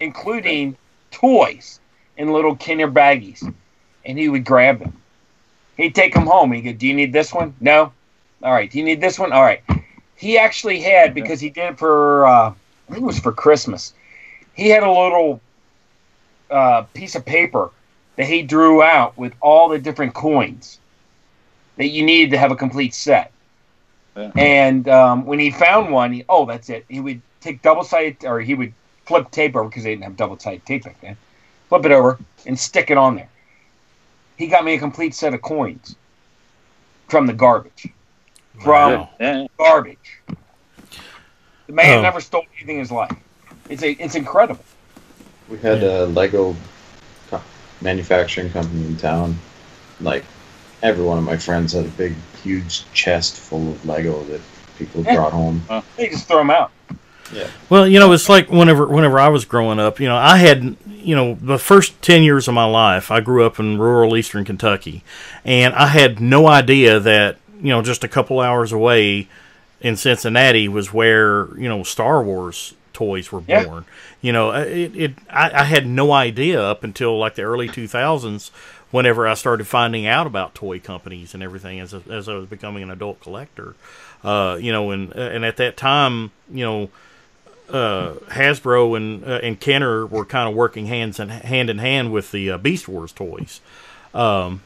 including toys in little Kinder baggies, and he would grab them. He'd take them home. He'd go, "Do you need this one? No. All right. Do you need this one? All right." He actually had because he did it for uh, I think it was for Christmas. He had a little uh, piece of paper that he drew out with all the different coins that you needed to have a complete set. Yeah. And um, when he found one, he, oh, that's it. He would take double sided, or he would flip tape over because they didn't have double sided tape back then. Flip it over and stick it on there. He got me a complete set of coins from the garbage. From Wow. Garbage. The man Oh. never stole anything in his life. It's a, it's incredible. We had a Lego co- manufacturing company in town. Like every one of my friends had a big, huge chest full of Lego that people Yeah. brought home. They just throw them out. Well, you know, it's like whenever whenever I was growing up, you know, I had, you know, the first 10 years of my life, I grew up in rural eastern Kentucky, and I had no idea that, you know, just a couple hours away in Cincinnati was where, you know, Star Wars toys were Yeah. born. You know, it, it I, I had no idea up until like the early 2000s whenever I started finding out about toy companies and everything as, as I was becoming an adult collector. Uh, you know, and and at that time, you know, uh, Hasbro and uh, and Kenner were kind of working hands and hand in hand with the uh, Beast Wars toys. Um,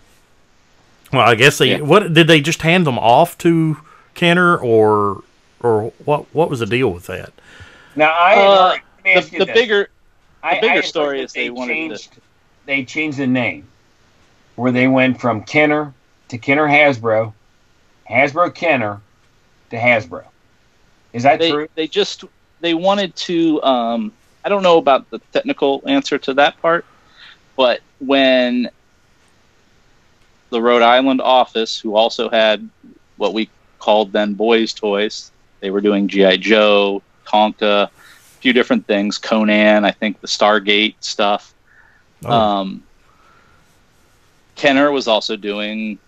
well, I guess they Yeah. what did they just hand them off to Kenner or or what what was the deal with that? Now, I Uh, The, the this. bigger I- the bigger I heard story is they wanted to- changed, They changed the name, where they went from Kenner to Kenner Hasbro, Hasbro Kenner to Hasbro. Is that they true? they just they wanted to um I don't know about the technical answer to that part, but when the Rhode Island office, who also had what we called then boys' toys, they were doing GI Joe, Tonka, a few different things, Conan, I think the Stargate stuff. Oh. Um, Kenner was also doing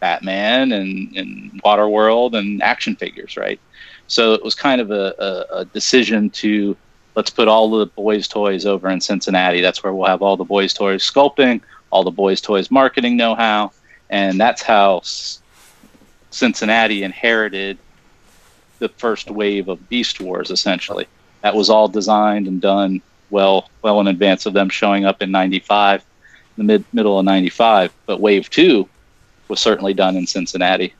Batman and, and Waterworld and action figures, right? So it was kind of a, a, a decision to let's put all the boys' toys over in Cincinnati. That's where we'll have all the boys' toys sculpting, all the boys' toys marketing know how, and that's how Cincinnati inherited the first wave of Beast Wars. Essentially, that was all designed and done well, well in advance of them showing up in '95, the mid middle of '95. But Wave Two was certainly done in Cincinnati.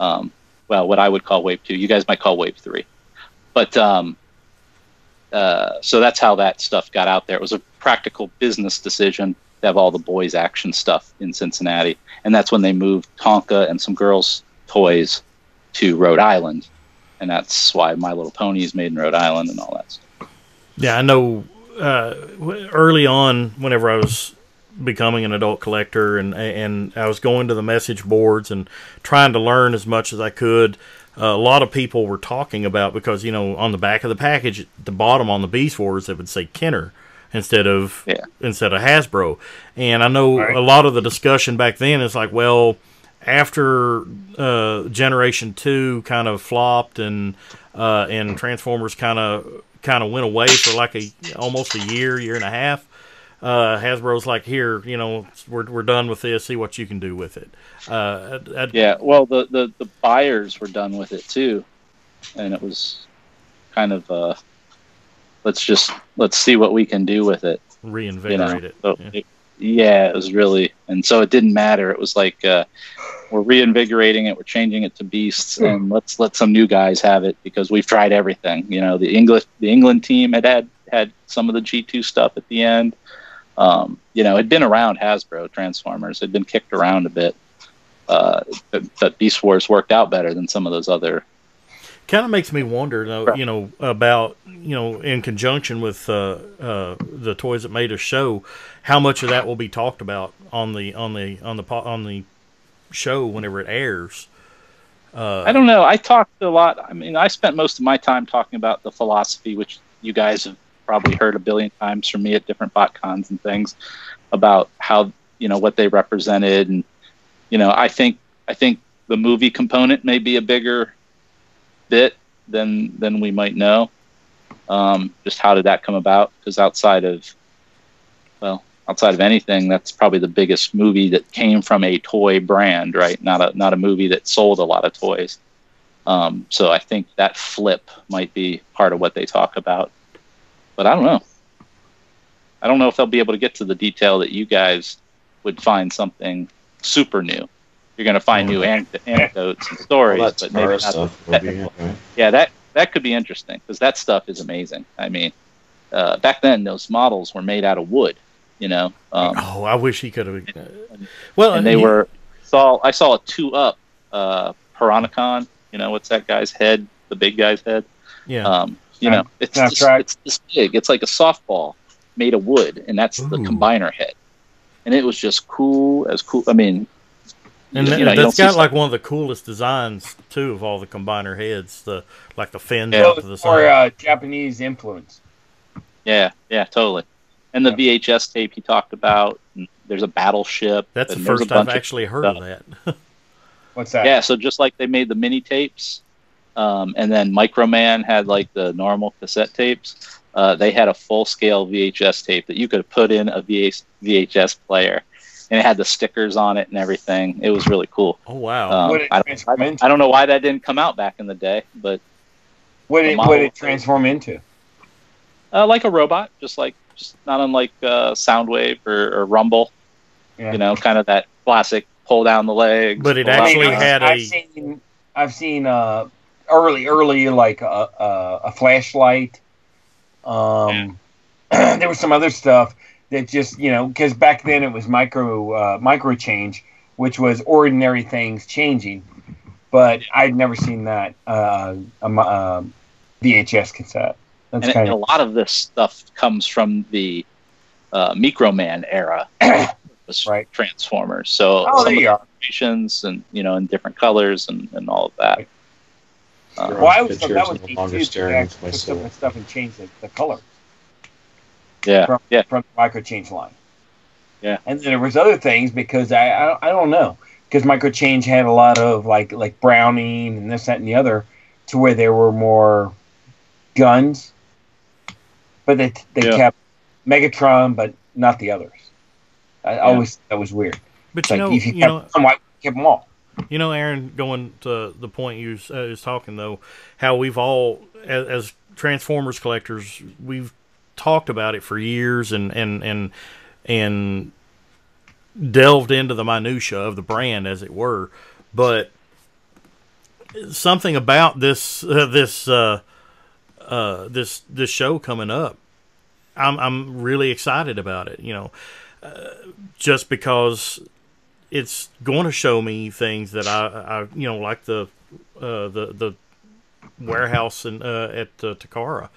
Um, well, what I would call Wave Two. You guys might call Wave Three, but um, uh, so that's how that stuff got out there. It was a practical business decision to have all the boys' action stuff in Cincinnati, and that's when they moved Tonka and some girls' toys to Rhode Island, and that's why My Little Pony is made in Rhode Island and all that. Stuff. Yeah, I know. Uh, early on, whenever I was becoming an adult collector, and and I was going to the message boards and trying to learn as much as I could. Uh, a lot of people were talking about because you know on the back of the package, at the bottom on the Beast Wars, it would say Kenner instead of Yeah. instead of Hasbro. And I know Right. a lot of the discussion back then is like, well, after uh, Generation Two kind of flopped and uh, and Transformers kind of kind of went away for like a almost a year, year and a half. Uh, Hasbro's like, here, you know, we're we're done with this. See what you can do with it. Uh, I- I- Yeah, well, the, the the buyers were done with it too, and it was kind of uh, let's just let's see what we can do with it. you know. reinvigorate it. So Yeah. it- yeah, it was really, and so it didn't matter. It was like uh, we're reinvigorating it, we're changing it to beasts, and let's let some new guys have it because we've tried everything. You know, the English, the England team had had had some of the G two stuff at the end. Um, you know, had been around Hasbro Transformers, had been kicked around a bit, uh, but, but Beast Wars worked out better than some of those other. kind of makes me wonder, though, you know, about you know, in conjunction with uh, uh, the toys that made us show, how much of that will be talked about on the on the on the on the show whenever it airs. Uh, I don't know. I talked a lot. I mean, I spent most of my time talking about the philosophy, which you guys have probably heard a billion times from me at different botcons and things about how you know what they represented, and you know, I think I think the movie component may be a bigger bit than than we might know. Um, just how did that come about? Because outside of, well, outside of anything, that's probably the biggest movie that came from a toy brand, right? Not a not a movie that sold a lot of toys. Um, so I think that flip might be part of what they talk about. But I don't know. I don't know if they'll be able to get to the detail that you guys would find something super new. You're going to find new an- anecdotes and stories, Well, but maybe not be. Yeah, that that could be interesting because that stuff is amazing. I mean, uh, back then those models were made out of wood, you know. Um, Oh, I wish he could have. Well, and they he- were saw I saw a two up uh Piranacon, you know, what's that guy's head, the big guy's head. Yeah. Um, you know, it's Snaptrap. this, it's this big. It's like a softball made of wood, and that's the combiner head. And it was just cool as cool. I mean, and you that, know, you don't that's got stuff- like one of the coolest designs too of all the combiner heads. The like the fins Yeah. out to the Or side. uh, Japanese influence. yeah, yeah, totally. And the VHS tape he talked about. And there's a battleship. that's the and there's first I've actually heard stuff. of that. What's that? Yeah, so just like they made the mini tapes, um, and then Microman had like the normal cassette tapes, uh, they had a full scale VHS tape that you could put in a VH- VHS player, and it had the stickers on it and everything. It was really cool. oh wow. Um, What did it I, don't, I. I don't know why that didn't come out back in the day, but What the did model what did it was- transform into? uh, like a robot, just like just not unlike uh, Soundwave or, or Rumble, Yeah. you know, kind of that classic pull down the legs. But it actually had I've a- Seen, I've seen uh, early, early like a, a, a flashlight. Um, there was some other stuff that just you know because back then it was micro uh, micro change, which was ordinary things changing. But I'd never seen that uh, uh, VHS cassette. That's and, kind and a lot of this stuff comes from the uh, Microman era, Right. Transformers. So oh, some there of you the are. and you know in different colors and, and all of that. Uh, Sure. Well, I always thought that was no neat longer too. staring into my soul. some stuff and change the, the color. yeah, from, yeah, from the micro change line. Yeah. And then there was other things because I I, don't- I don't know because micro change had a lot of like like Browning and this that and the other to where there were more guns, but they they Yeah. kept Megatron but not the others. I always that was weird. but It's you like know, if you you kept know, some, why keep them all? You know, Aaron, going to the point you was, uh, was talking though, how we've all, as, as Transformers collectors, we've talked about it for years and and and and delved into the minutia of the brand, as it were. But something about this uh, this uh, uh, this this show coming up, I'm I'm really excited about it. You know, uh, just because it's going to show me things that I, I you know, like the uh, the the warehouse in, uh, at uh, Takara.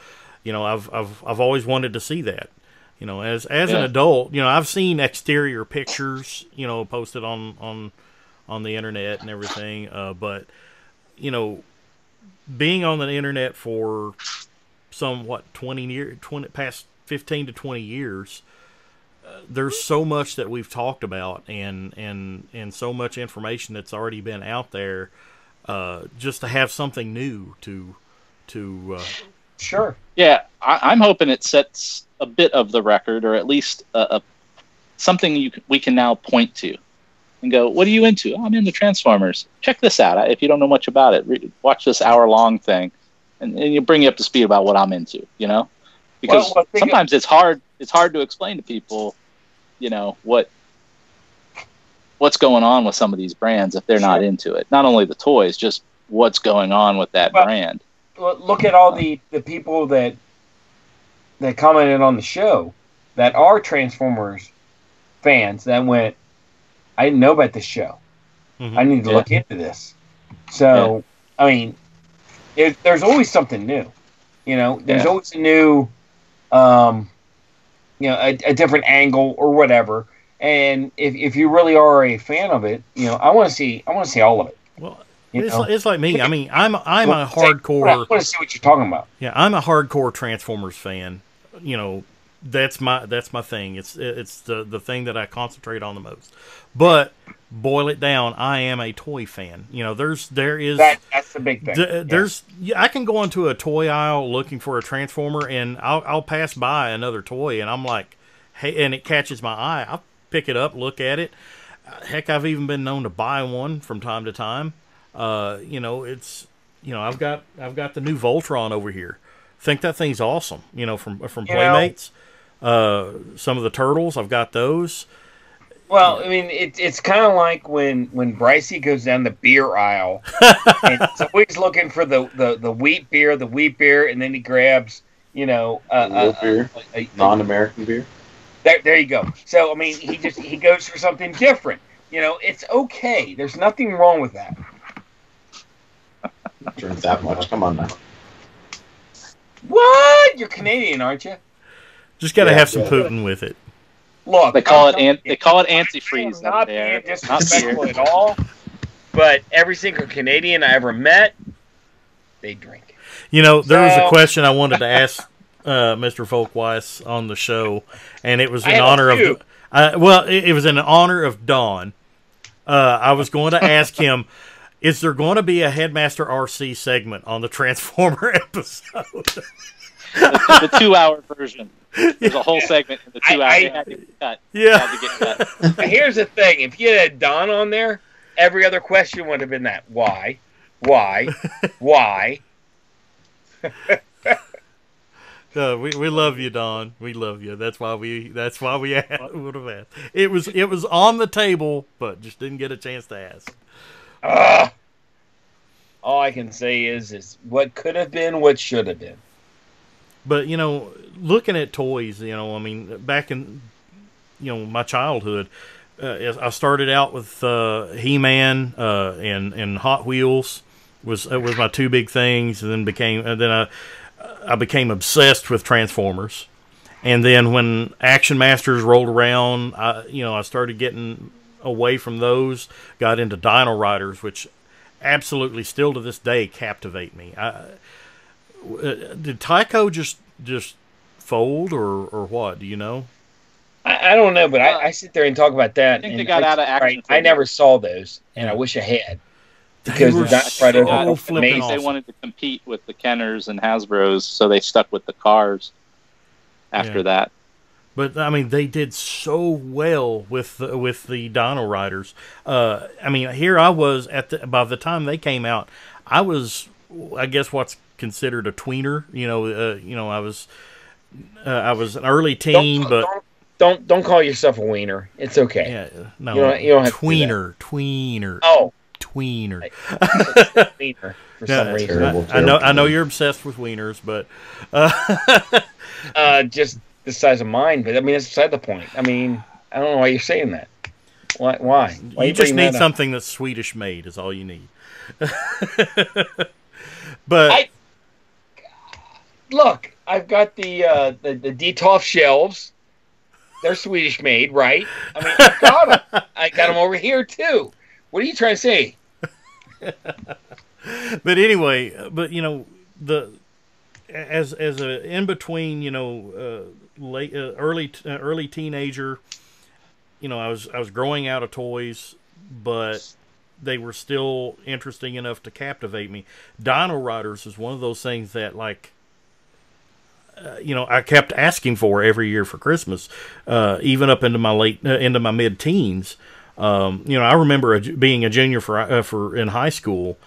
You know, I've I've I've always wanted to see that. You know, as as an adult, you know, I've seen exterior pictures, you know, posted on on on the internet and everything. Uh, but you know, being on the internet for some what twenty year twenty past fifteen to twenty years, there's so much that we've talked about and and and so much information that's already been out there. Uh, just to have something new to to uh, Sure. yeah. I, I'm hoping it sets a bit of the record, or at least a, a something you we can now point to and go, "What are you into? "Oh, I'm into Transformers. Check this out. If you don't know much about it, re- watch this hour long thing, and, and you bring you up to speed about what I'm into. You know, because Well, well, think of- sometimes it's hard. It's hard to explain to people, you know, what what's going on with some of these brands if they're not Sure. into it. Not only the toys, just what's going on with that Well, brand. Look- Look at all the the people that that commented on the show that are Transformers fans that went, I didn't know about this show. mhm. I need to Yeah. look into this. So, I mean, it, there's always something new. You know, there's Yeah. always a new, um, you know, a, a different angle or whatever. And if, if you really are a fan of it, you know, I want to see, I want to see all of it. well, it's like, it's like me. I mean, I'm I'm a I hardcore. I want to see what you're talking about. Yeah, I'm a hardcore Transformers fan. You know, that's my that's my thing. It's it's the the thing that I concentrate on the most. But boil it down, I am a toy fan. You know, there's there is That that's the big thing. Yeah. There's, yeah, I can go into a toy aisle looking for a transformer, and I'll, I'll pass by another toy, and I'm like, hey, and it catches my eye. I'll pick it up, look at it. Heck, I've even been known to buy one from time to time. Uh, you know, it's, you know, I've got, I've got the new Voltron over here. Think that thing's awesome. You know, from from You know- Playmates. Uh, some of the turtles, I've got those. Well, I mean, it, it's kind of like when when Brycey goes down the beer aisle, and he's always looking for the, the, the wheat beer, the wheat beer, and then he grabs, you know, uh, Real uh, beer, a- a- non-American beer. there, there you go. So I mean, he just he goes for something different. You know, it's okay. There's nothing wrong with that. Drink that much. Come on now. What? You're Canadian, aren't you? Just got to Yeah, have some yeah. poutine with it. Look, They call I'm it an, they call it antifreeze not up there. being Not disrespectful beer. at all, but every single Canadian I ever met, they drink. You know, there was a question I wanted to ask uh, Mr. Volk-Weiss on the show, and it was in honor few. of. Uh, well, it, it was in honor of Don. Uh, I was going to ask him, is there going to be a Headmaster RC segment on the Transformer episode? The, the two-hour version. There's a whole segment in the two I- hours. I- It had to get cut. Yeah. to cut. Here's the thing: if you had Don on there, every other question would have been that why, why, why. Uh, we, we love you, Don. We love you. That's why we. That's why we would have asked. It was it was on the table, but just didn't get a chance to ask. Ugh. All I can say is, is what could have been, what should have been. But you know, looking at toys, you know, I mean, back in you know my childhood, uh, I started out with uh, He-Man uh, and and Hot Wheels was uh, was my two big things, and then became and then I I became obsessed with Transformers, and then when Action Masters rolled around, I you know I started getting away from those, got into Dino Riders, which absolutely still to this day captivate me. I, uh, did Tyco just just fold or or what? Do you know? I, I don't know, but I, I sit there and talk about that. I think and they got out of action Right, I never saw those, and I wish I had. They Because were the Dino so Riders are flipping amazing. They wanted to compete with the Kenners and Hasbro's, so they stuck with the cars after Yeah. that. But I mean, they did so well with the, with the Dino Riders. Uh, I mean, here I was at the by the time they came out, I was, I guess, what's considered a tweener. You know, uh, you know, I was, uh, I was an early teen, don't, but don't, don't don't call yourself a wiener. It's okay. yeah, no, You don't- you don't have to tweener, tweener, Oh, tweener. wiener for Yeah, some reason. Terrible, I, I know, I know you're obsessed with wieners, but uh, Uh, just the size of mine, but I mean that's beside the point. I mean, I don't know why you're saying that. Why? Why? why you just need that something that's Swedish made. Is all you need. but I- Look, I've got the uh, the the Detolf shelves. They're Swedish made, right? I mean, I got them. I got them over here too. What are you trying to say? but anyway, but you know the as as a in between, you know, uh, late uh, early uh, early teenager, you know, I was I was growing out of toys, but they were still interesting enough to captivate me. Dino Riders is one of those things that like. Uh, you know, I kept asking for every year for Christmas, uh, even up into my late, uh, into my mid teens. Um, you know, I remember a, being a junior for uh, for in high school,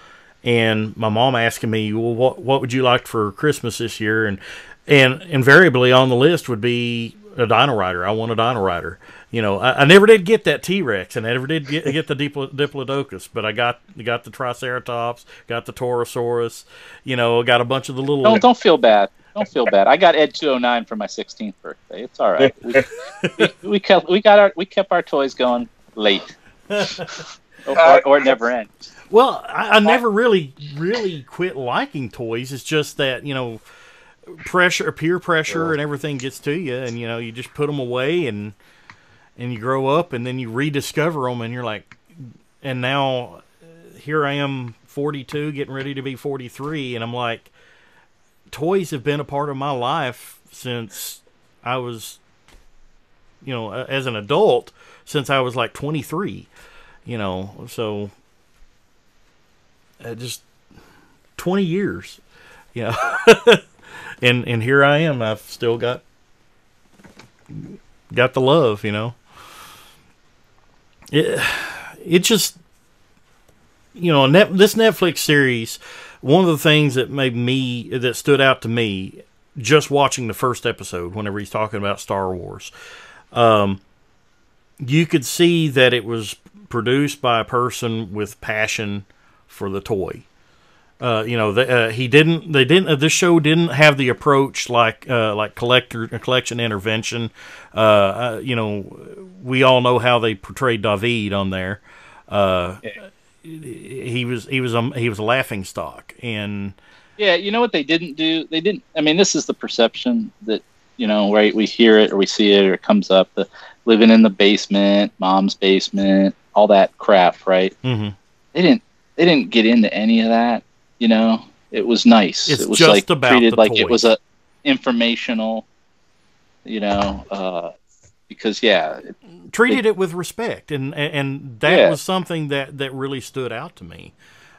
and my mom asking me, "Well, what what would you like for Christmas this year?" and and invariably on the list would be a Dino Rider. I want a Dino Rider. You know, I, I never did get that T Rex, and I never did get, get the Diplo, Diplodocus, but I got got the Triceratops, got the Torosaurus. You know, got a bunch of the little. Don't don't feel bad. Don't feel bad. I got Ed 209 for my 16th birthday. It's all right. We, we, we kept we got our we kept our toys going late, or, or it never ends. Well, I, I never really, really quit liking toys. It's just that you know, pressure, peer pressure, and everything gets to you, and you know, you just put them away, and and you grow up, and then you rediscover them, and you're like, and now uh, here I am, 42, getting ready to be 43, and I'm like, toys have been a part of my life since I was, you know, as an adult since I was like 23, you know, so uh, just 20 years, you know, and and here I am. I've still got got the love, you know. It it just you know net, this Netflix series. One of the things that made me that stood out to me just watching the first episode, whenever he's talking about Star Wars, um, you could see that it was produced by a person with passion for the toy. Uh, you know, the, uh, he didn't. They didn't. Uh, this show didn't have the approach like uh, like collector collection intervention. Uh, uh, you know, we all know how they portrayed David on there. Uh, He was he was a he was a laughing stock, and Yeah, you know what they didn't do? They didn't. I mean, this is the perception that you know, right? We hear it or we see it or it comes up. The living in the basement, mom's basement, all that crap, right? mhm. They didn't. They didn't get into any of that. You know, it was nice. It's it was just like about treated like it was a informational. You know, uh, because yeah, it- treated it with respect, and and, that Yeah. was something that that really stood out to me.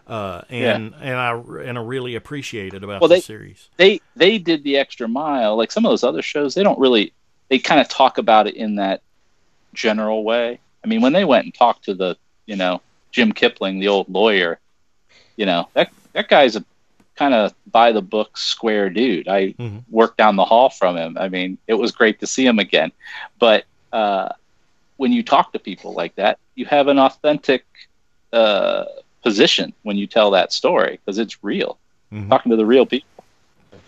Uh, and and I and I really appreciated about Well, the they- series. they they did the extra mile. Like some of those other shows, they don't really. They kind of talk about it in that general way. I mean, when they went and talked to the, you know, Jim Kipling, the old lawyer, you know, that that guy's a kind of by the book square dude. I Mhm. worked down the hall from him. I mean, it was great to see him again. But uh, when you talk to people like that, you have an authentic uh, position when you tell that story because it's real. Mhm. Talking to the real people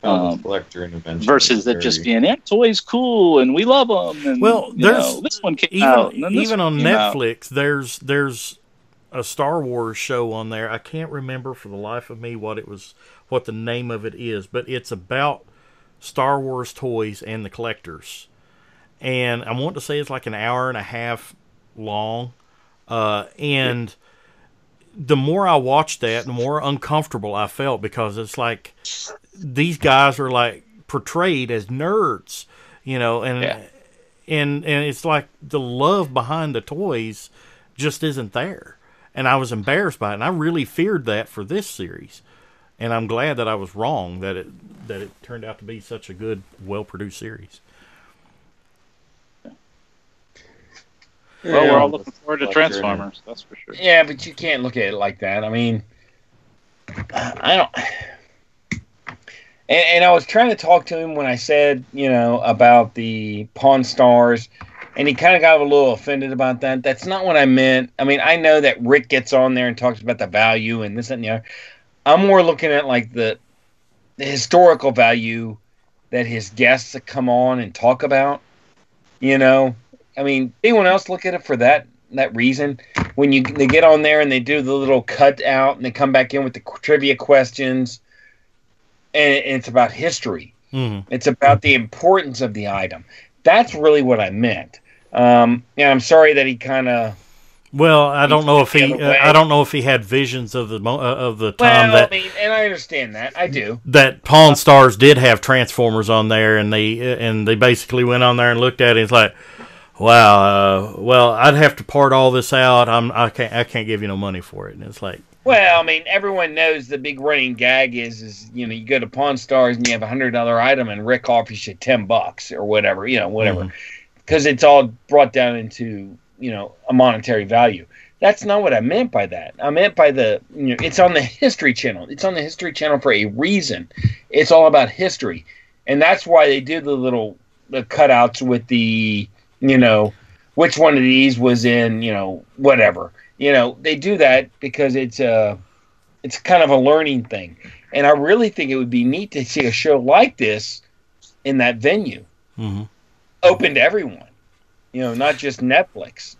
Um, collector intervention versus that just being that toy's cool and we love them. And, Well, you there's know, this one came even out. And even on came out. Netflix. There's there's a Star Wars show on there. I can't remember for the life of me what it was, what the name of it is, but it's about Star Wars toys and the collectors. And I want to say it's like an hour and a half long. Uh, and the more I watched that, the more uncomfortable I felt because it's like these guys are like portrayed as nerds, you know, and Yeah. and and it's like the love behind the toys just isn't there. And I was embarrassed by it, and I really feared that for this series. And I'm glad that I was wrong that it that it turned out to be such a good, well produced series. Well, Yeah. we're all looking forward to Transformers. That's for sure. Yeah, but you can't look at it like that. I mean, I don't. And, and I was trying to talk to him when I said, you know, about the Pawn Stars, and he kind of got a little offended about that. That's not what I meant. I mean, I know that Rick gets on there and talks about the value and this and the other. I'm more looking at like the the historical value that his guests come on and talk about. You know, I mean, anyone else look at it for that that reason? When you they get on there and they do the little cut out and they come back in with the trivia questions, and it's about history. Mm-hmm. It's about the importance of the item. That's really what I meant. Um, and I'm sorry that he kind of. Well, I don't know if he uh. I don't know if he had visions of the uh, of the time Well, that I mean, and I understand that. I do. that Pawn Stars did have Transformers on there, and they and they basically went on there and looked at it. And it's like, wow, uh, well, I'd have to part all this out. I'm I can't I can't give you no money for it. And it's like, Well, I mean, everyone knows the big running gag is, is you know, you go to Pawn Stars and you have a hundred dollar item, and Rick offers you ten bucks or whatever, you know, whatever, because it's all brought down into you know a monetary value. That's not what I meant by that. I meant by the you know, it's on the History Channel. It's on the History Channel for a reason. It's all about history, and that's why they do the little the cutouts with the you know which one of these was in you know whatever you know they do that because it's a it's kind of a learning thing and i really think it would be neat to see a show like this in that venue mhm. Open to everyone you know not just netflix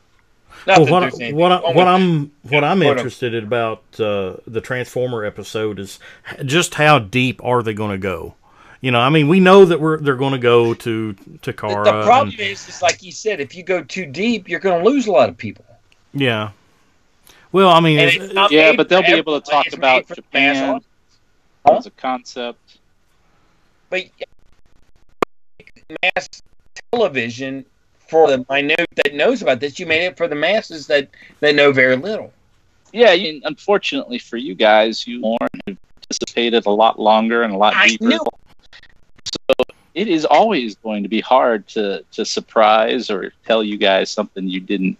Not well, what, there's anything what, I, wrong what with- I'm what I'm interested in about uh, the Transformer episode is just how deep are they going to go? You know, I mean, we know that we're they're going to go to to the, Kara. the problem and- is is like you said if you go too deep you're going to lose a lot of people yeah. Well, I mean, and it's- it's not Yeah, but they'll be able to talk about made for the mass Japan. audience. Huh? as a concept. but mass television for the minute that knows about this. You made it for the masses that that know very little. Yeah, you, unfortunately for you guys, you more have participated a lot longer and a lot I deeper. So it is always going to be hard to to surprise or tell you guys something you didn't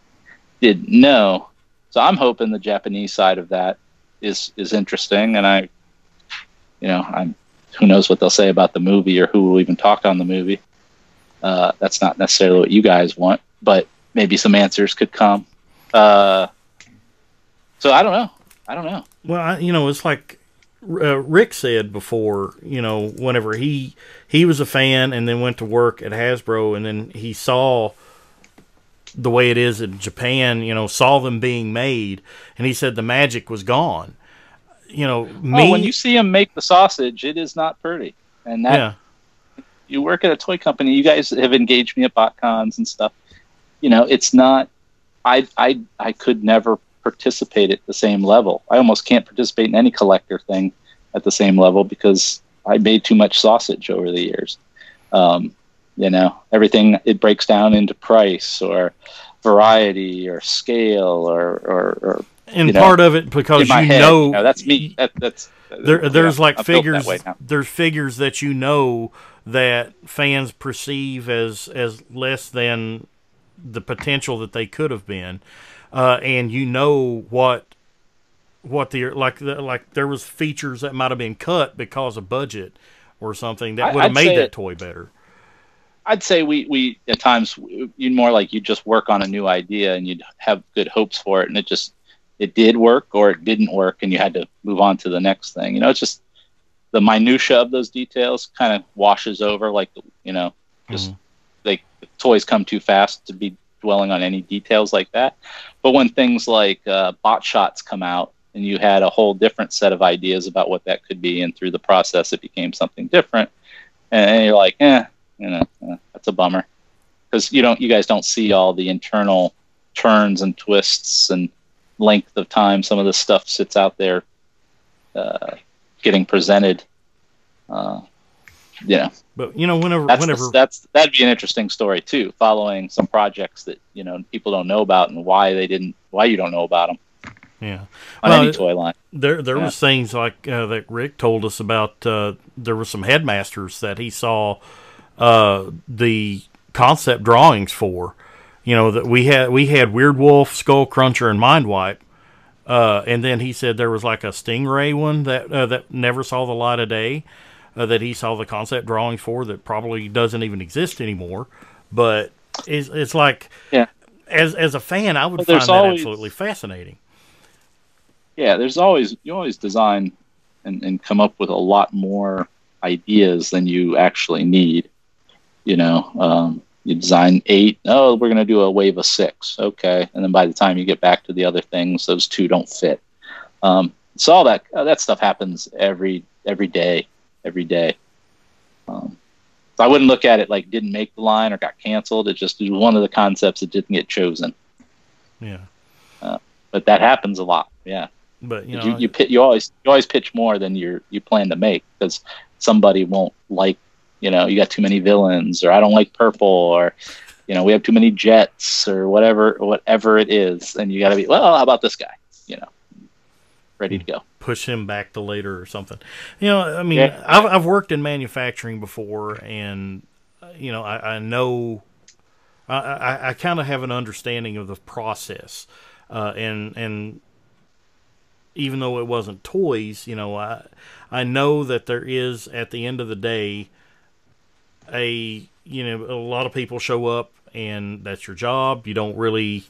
didn't know. So I'm hoping the Japanese side of that is is interesting, and I, you know, I'm who knows what they'll say about the movie or who will even talk on the movie. Uh, that's not necessarily what you guys want, but maybe some answers could come. Uh, so I don't know. I don't know. Well, I, you know, it's like uh, Rick said before. You know, whenever he he was a fan and then went to work at Hasbro, and then he saw the way it is in Japan. You know, saw them being made, and he said the magic was gone. You know, me. oh, when you see them make the sausage, it is not pretty. And that yeah, you work at a toy company. You guys have engaged me at BotCons and stuff. You know, it's not. I I I could never participate at the same level. I almost can't participate in any collector thing at the same level because I made too much sausage over the years. Um, you know, everything it breaks down into price or variety or scale or or, or and you know, part of it because you head. know, you know, that's me. That, that's there, yeah, there's like I'm figures there's figures that you know that fans perceive as as less than the potential that they could have been uh, and you know what what the like the, like there was features that might have been cut because of budget or something that would have made that it- toy better I'd say we, we at times you more like you just work on a new idea and you'd have good hopes for it and it just it did work or it didn't work and you had to move on to the next thing. You know, it's just the minutia of those details kind of washes over like you know just Mhm. they toys come too fast to be dwelling on any details like that. But when things like uh, bot shots come out and you had a whole different set of ideas about what that could be and through the process it became something different and you're like, eh, you know, uh, that's a bummer because you don't, you guys don't see all the internal turns and twists and length of time some of the stuff sits out there uh, getting presented. Uh, you know, but you know whenever that's whenever that's that'd be an interesting story too. Following some projects that you know people don't know about and why they didn't, why you don't know about them yeah on Well, any toy line. There, there Yeah. was things like uh, that Rick told us about. Uh, there were some headmasters that he saw uh, the concept drawings for. You know that we had we had Weirdwolf, Skull Cruncher, and Mindwipe, uh, and then he said there was like a Stingray one that uh, that never saw the light of day. Uh, that he saw the concept drawings for that probably doesn't even exist anymore. But it's, it's like, Yeah. as as a fan, I would Well, find that always- absolutely fascinating. yeah there's always you always design and, and come up with a lot more ideas than you actually need you know um, you design eight oh we're going to do a wave of six. Okay. And then by the time you get back to the other things those two don't fit. Um, so all that uh, that stuff happens every every day every day. Um, so i wouldn't look at it like didn't make the line or got canceled. It just was one of the concepts that didn't get chosen. Yeah, but that happens a lot. Yeah. But you you, know, you, pit, you always you always pitch more than you you plan to make because somebody won't like you know you got too many villains or I don't like purple or you know we have too many jets or whatever whatever it is and you got to be well how about this guy you know ready to go push him back to later or something. You know, I mean, Yeah. I've, I've worked in manufacturing before, and uh, you know, I, I know, I, I, I kind of have an understanding of the process, uh, and and even though it wasn't toys, you know, I I know that there is at the end of the day a you know a lot of people show up and that's your job. You don't really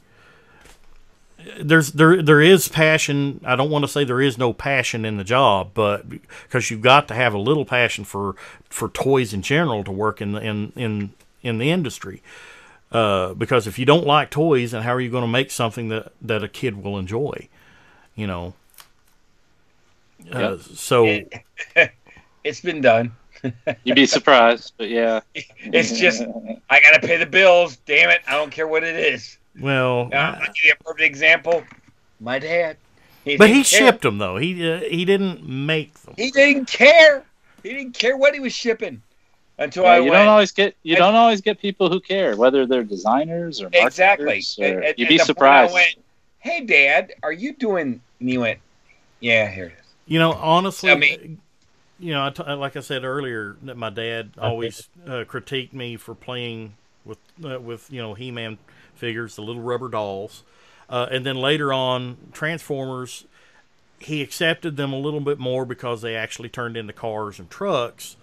there's there there is passion. I don't want to say there is no passion in the job, but because you've got to have a little passion for for toys in general to work in the in in in the industry. Uh, because if you don't like toys, then how are you going to make something that that a kid will enjoy? You know. Uh, so It, it's been done. You'd be surprised but yeah It's just I gotta pay the bills. Damn it! I don't care what it is. well, Uh, I'll give you a perfect example. My dad. but he care. shipped them though. He uh, he didn't make them. He didn't care. He didn't care what he was shipping. until Yeah, I you went. don't always get you and- don't always get people who care whether they're designers or exactly. or- At- at- you'd at be the point I surprised. went, hey, Dad, are you doing? And he went, Yeah, here it is. You know, honestly, I mean- you know, I t- like I said earlier, that my dad always uh, critiqued me for playing with uh, with you know He-Man figures, the little rubber dolls, uh, and then later on Transformers. He accepted them a little bit more because they actually turned into cars and trucks,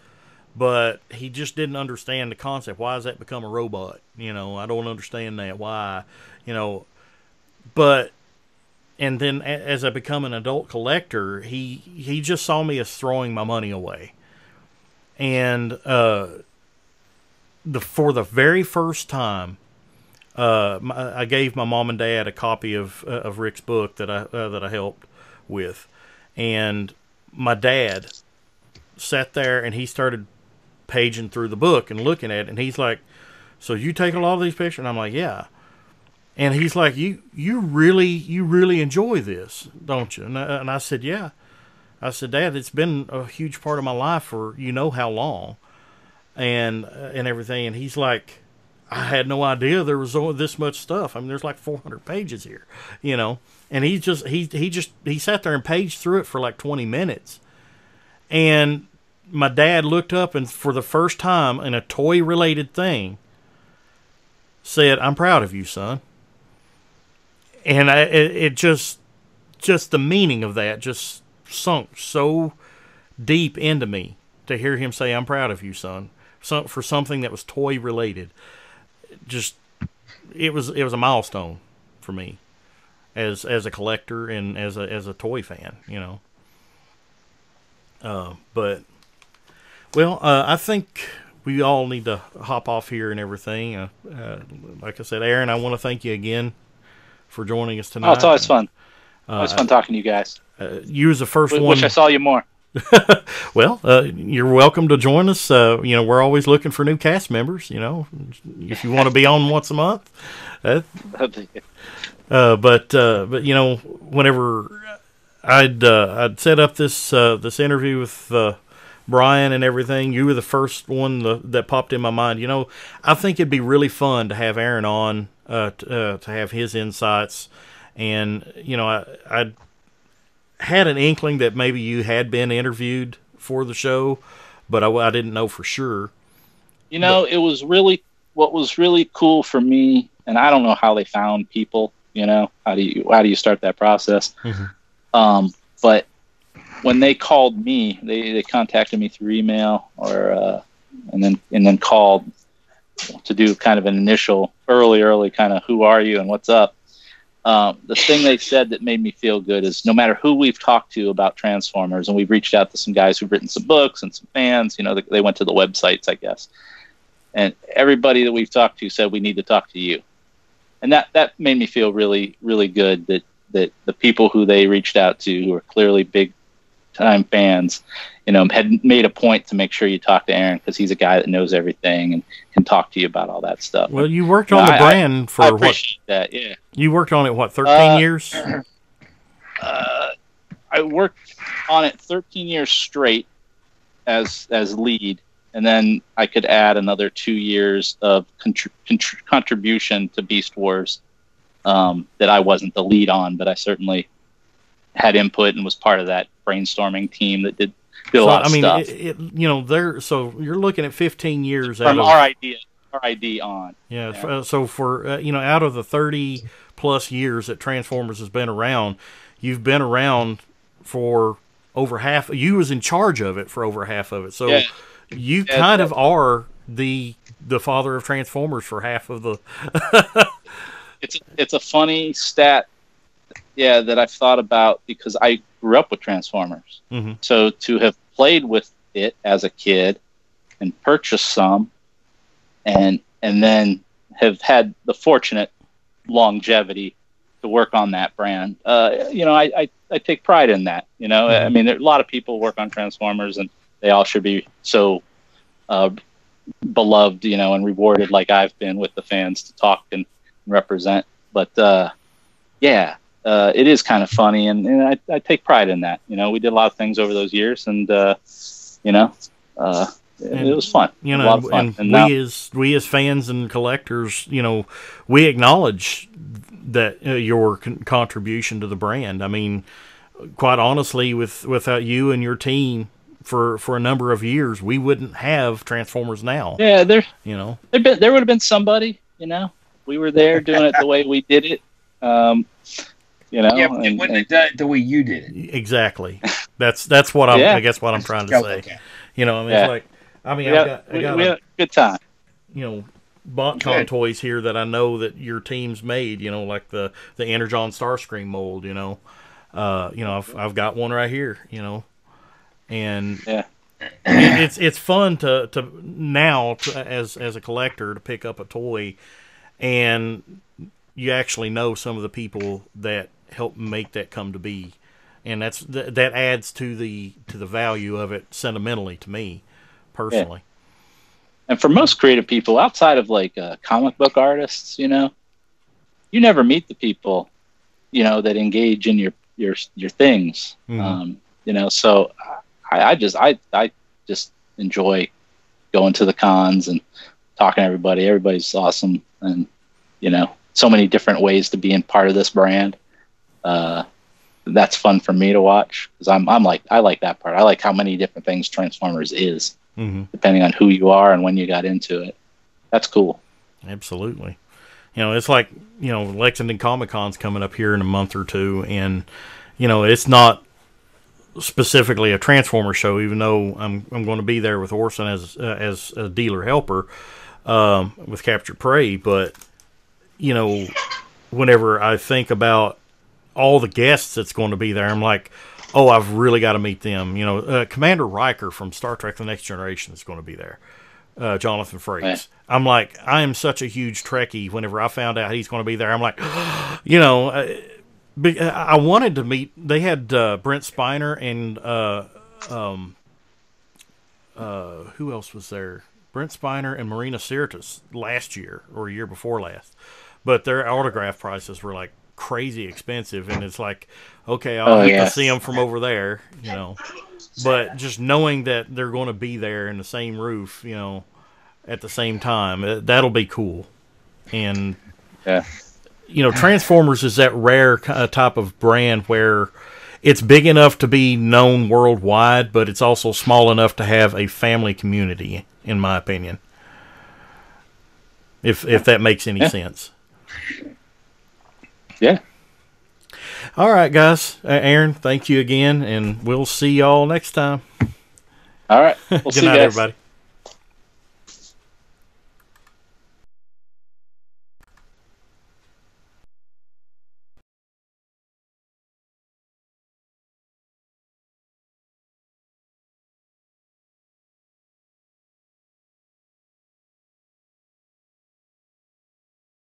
but he just didn't understand the concept. Why does that become a robot? You know, I don't understand that. Why, you know, but and then as I become an adult collector, he he just saw me as throwing my money away, and uh, the for the very first time, uh, my, I gave my mom and dad a copy of uh, of Rick's book that I uh, that I helped with, and my dad sat there and he started paging through the book and looking at it, and he's like, "So you take a lot of these pictures?" And I'm like, "Yeah." And he's like, "You you really you really enjoy this, don't you?" And I, and I said, "Yeah." I said, "Dad, it's been a huge part of my life for you know how long, and uh, and everything." And he's like, "I had no idea there was all this much stuff. I mean, there's like 400 pages here, you know." And he just he he just he sat there and paged through it for like 20 minutes, and my dad looked up and for the first time in a toy related thing said, "I'm proud of you, son." And I, it, it just just the meaning of that just sunk so deep into me to hear him say i'm proud of you son some, for something that was toy related. Just it was it was a milestone for me as as a collector and as a as a toy fan you know? Uh, but well uh, i think we all need to hop off here and everything. Uh, uh, like i said aaron i want to thank you again for joining us tonight Oh, it's always fun. Uh, Always fun talking to you guys. uh, you was the first W- one. Wish I saw you more. well, uh, you're welcome to join us. Uh, you know, we're always looking for new cast members. You know, if you want to be on once a month. Uh, uh, but uh, but you know, whenever I'd uh, I'd set up this uh, this interview with uh, Brian and everything, you were the first one the, that popped in my mind. You know, I think it'd be really fun to have Aaron on uh, t- uh, to have his insights, and you know, I I had an inkling that maybe you had been interviewed for the show, but I, I didn't know for sure. You know, it was really what was really cool for me, and I don't know how they found people. You know, how do you how do you start that process? Mhm. Um, but when they called me, they, they contacted me through email or uh, and then and then called to do kind of an initial early early kind of who are you and what's up. Um, the thing they said that made me feel good is no matter who we've talked to about Transformers, and we've reached out to some guys who've written some books and some fans, you know, they, they went to the websites, I guess, and everybody that we've talked to said we need to talk to you, and that that made me feel really really good that that the people who they reached out to who are clearly big time fans, you know, had made a point to make sure you talk to Aaron because he's a guy that knows everything and can talk to you about all that stuff. Well, you worked No, on the I- brand for I what? that. Yeah. You worked on it what? Thirteen Uh, years? uh, I worked on it 13 years straight as as lead, and then I could add another two years of contr- contr- contribution to Beast Wars um, that I wasn't the lead on, but I certainly had input and was part of that brainstorming team that did did a So, lot I of mean, stuff it, it, you know, there. So you're looking at 15 years out from of our idea, our ID on. yeah. yeah. uh, So for uh, you know, out of the 30 plus years that Transformers has been around, you've been around for over half. You was in charge of it for over half of it. So Yeah. you Yeah, kind of are the the father of Transformers for half of the. it's it's a funny stat, yeah, that I've thought about because I grew up with Transformers. Mhm. So to have played with it as a kid and purchased some, and and then have had the fortunate longevity to work on that brand, uh, you know, I, I I take pride in that. You know, I Mhm. mean, there, a lot of people work on Transformers, and they all should be so. Uh, beloved, you know, and rewarded like I've been with the fans to talk and represent. But uh, yeah, uh, it is kind of funny, and, and I, I take pride in that. You know, we did a lot of things over those years, and uh, you know, uh, it, it was fun. You A know, lot of and, fun. and And we now- as we as fans and collectors, you know, we acknowledge that uh, your con- contribution to the brand. I mean, quite honestly, with without you and your team for for a number of years, we wouldn't have Transformers now. yeah, there You know, there been there would have been somebody. You know, we were there doing it the way we did it. Um, you know, yeah, but they and- wouldn't and- have done it the way you did it. exactly. That's that's what I'm. Yeah. I guess what I'm trying to say. okay. You know, I mean, Yeah. it's like, I mean, we, I've had, got, I got we a- good time. you know BotCon Good. toys here that I know that your team's made. You know, like the the Energon Starscream mold. You know, uh, you know I've I've got one right here. You know, and Yeah. it- it's it's fun to to now to, as as a collector to pick up a toy, and you actually know some of the people that help make that come to be. And that's th- that adds to the to the value of it sentimentally to me, personally. And for most creative people, outside of like uh, comic book artists, you know, you never meet the people, you know, that engage in your your your things. Mhm. Um, you know, so I, I just I I just enjoy going to the cons and talking to everybody. Everybody's awesome, and you know, so many different ways to be in part of this brand. Uh, that's fun for me to watch because I'm I'm like I like that part. I like how many different things Transformers is hmm depending on who you are and when you got into it. That's cool. Absolutely. You know, it's like, you know, Lexington Comic Con's coming up here in a month or two, and, you know, it's not specifically a Transformer show, even though I'm, I'm going to be there with Orson as, uh, as a dealer helper um, with Capture Prey. But, you know, whenever I think about all the guests that's going to be there, I'm like, oh, I've really got to meet them. You know, uh, Commander Riker from Star Trek The Next Generation is going to be there. Uh, Jonathan Frakes. I'm like, I am such a huge Trekkie. Whenever I found out he's going to be there, I'm like, you know, uh, be- I wanted to meet. They had uh, Brent Spiner and uh, um, uh, who else was there? Brent Spiner and Marina Sirtis last year or year before last, but their autograph prices were like crazy expensive, and it's like, okay, I'll Oh, have to see them from over there, you know. But just knowing that they're going to be there in the same roof, you know, at the same time, uh, that'll be cool. And Yeah. you know, Transformers is that rare uh, type of brand where it's big enough to be known worldwide, but it's also small enough to have a family community, in my opinion. If if that makes any Yeah. sense. Yeah. All right, guys. Uh, Aaron, thank you again, and we'll see y'all next time. All right. We'll Good see you night, everybody.